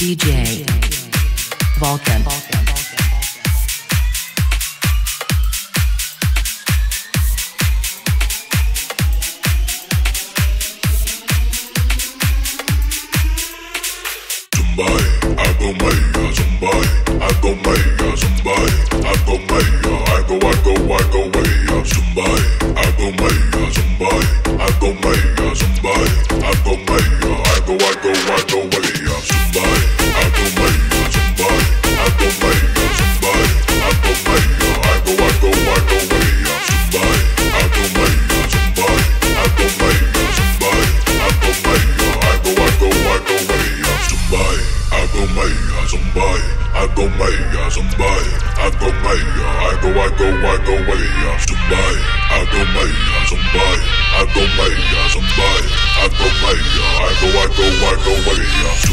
DJ Volkan. I go mega, I go mega, I go mega, I go, I I go, I go, I go, I go maya, uh, somebody. I go maya, uh, I go, I go, I go maya, uh, somebody. I go maya, somebody. I go maya, somebody. I go maya, I go, I go, I go maya.